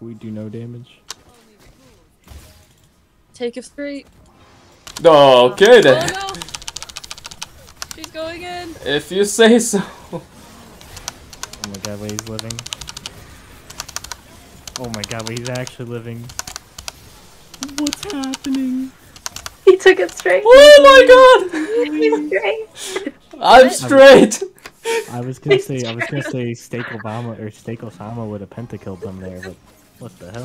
we do no damage. Take a straight. Okay then. Oh no! She's going in. If you say so. Oh my god, wait, he's living. Oh my god, wait, he's actually living. What's happening? He took it straight. Oh my god! He's straight. I'm straight! I was gonna say, I was gonna say Steak Obama or Steak Osama would have pentakilled them there, but what the hell?